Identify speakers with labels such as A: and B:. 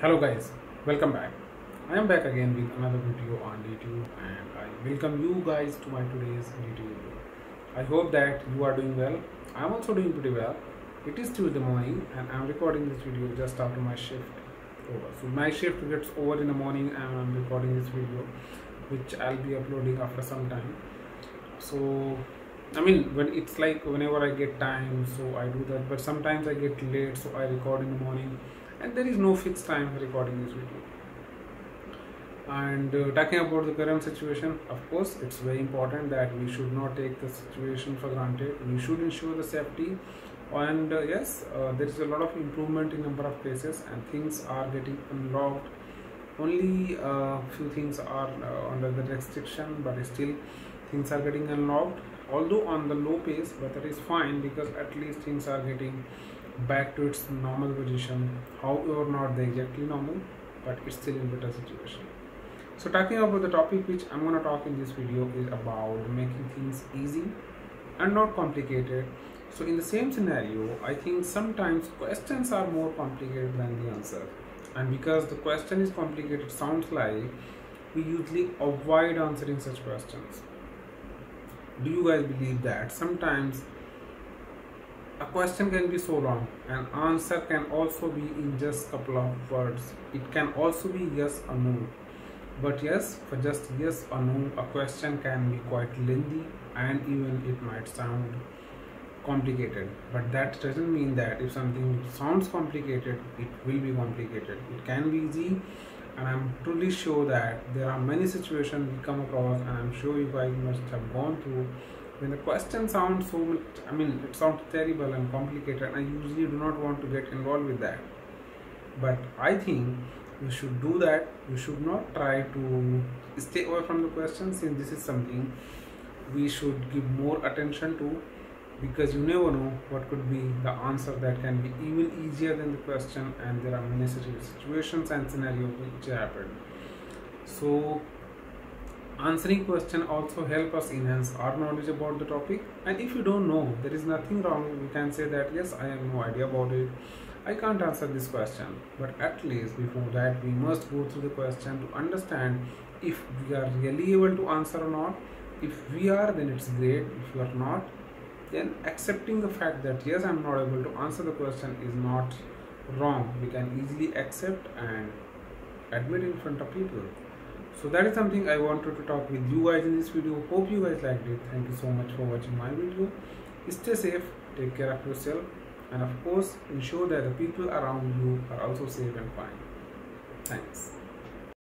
A: hello guys. Welcome back. I am back again with another video on youtube and i welcome you guys to my today's video. I hope that you are doing well. I'm also doing pretty well. It is tuesday morning and i'm recording this video just after my shift over. So my shift gets over in the morning and i'm recording this video which i'll be uploading after some time. So I mean, when it's like whenever I get time, so I do that. But sometimes I get late, so I record in the morning and there is no fixed time for recording this video. And uh, talking about the current situation of course it's very important that we should not take the situation for granted. We should ensure the safety. And uh, yes uh, there is a lot of improvement in number of cases and things are getting unlocked. Only a uh, few things are uh, under the restriction but still things are getting unlocked. Although on the low pace but that is fine because at least things are getting back to its normal position however not the exactly normal but it's still in better situation. So talking about the topic which i'm going to talk in this video is about making things easy and not complicated. So in the same scenario i think sometimes questions are more complicated than the answer. And because the question is complicated sounds like we usually avoid answering such questions. Do you guys believe that sometimes a question can be so long. An answer can also be in just couple of words. It can also be yes or no. But yes for just yes or no a question can be quite lengthy and even it might sound complicated. But that doesn't mean that if something sounds complicated it will be complicated. It can be easy and i'm truly sure that there are many situations we come across and i'm sure you guys must have gone through when the question sounds so much i mean it sounds terrible and complicated and i usually do not want to get involved with that. But i think you should do that. You should not try to stay away from the question since this is something we should give more attention to because you never know what could be the answer that can be even easier than the question and there are many situations and scenarios which happen. So answering question also help us enhance our knowledge about the topic. And if you don't know there is nothing wrong you can say that yes i have no idea about it. I can't answer this question. But at least before that we must go through the question to understand if we are really able to answer or not. If we are then it's great. If you are not then accepting the fact that yes i'm not able to answer the question is not wrong. We can easily accept and admit in front of people so that is something i wanted to talk with you guys in this video. Hope you guys liked it. Thank you so much for watching my video. Stay safe take care of yourself and of course ensure that the people around you are also safe and fine. Thanks